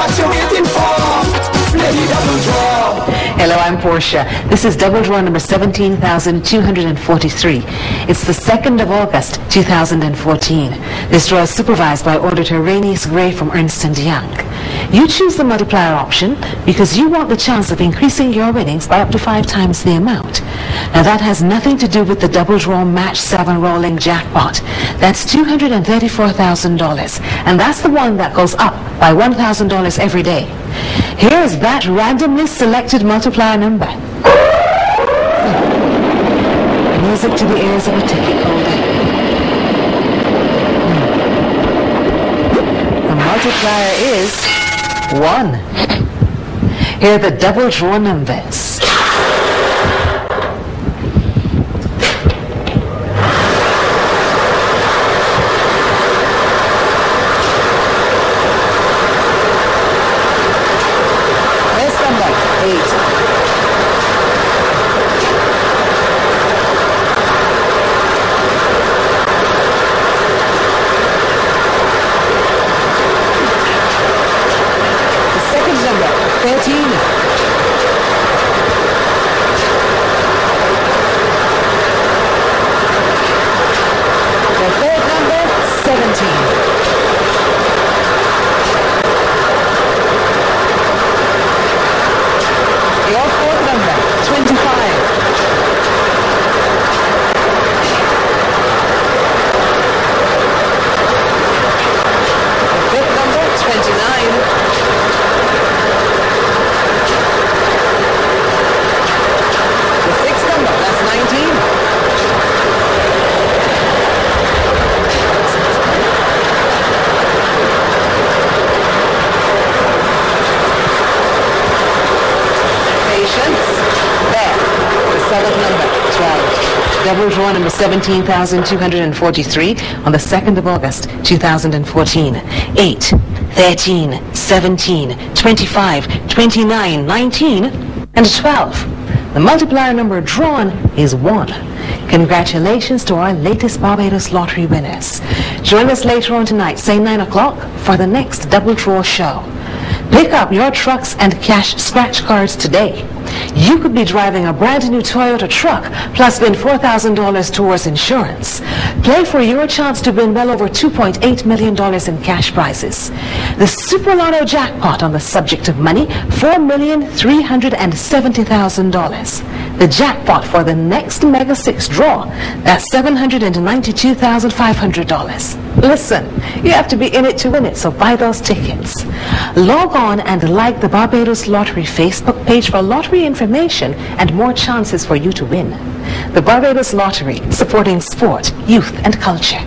What you waiting for? The double draw. Hello, I'm Portia. This is double draw number 17,243. It's the 2nd of August, 2014. This draw is supervised by Auditor Rainice Gray from Ernst & Young. You choose the multiplier option because you want the chance of increasing your winnings by up to five times the amount. Now that has nothing to do with the double draw match 7 rolling jackpot. That's $234,000 and that's the one that goes up by $1,000 every day. Here is that randomly selected multiplier number. Music to the ears of a ticket holder. Hmm. The multiplier is 1. Here are the double draw numbers. This number, 8. The second number, 13. The third number, 17. Your fourth number, 25. The fifth number, 29. The sixth number, that's 19. Patience. There. Seventh number, 12. Double draw number 17,243 on the 2nd of August, 2014. 8, 13, 17, 25, 29, 19, and 12. The multiplier number drawn is 1. Congratulations to our latest Barbados Lottery winners. Join us later on tonight, say 9 o'clock, for the next Double Draw show. Pick up your trucks and cash scratch cards today. You could be driving a brand new Toyota truck plus win $4,000 towards insurance. Play for your chance to win well over $2.8 million in cash prizes. The Super Lotto jackpot on the subject of money, $4,370,000. The jackpot for the next Mega 6 draw, that's $792,500. Listen, you have to be in it to win it, so buy those tickets. Log on and like the Barbados Lottery Facebook page for lottery free information and more chances for you to win. The Barbados Lottery, supporting sport, youth, and culture.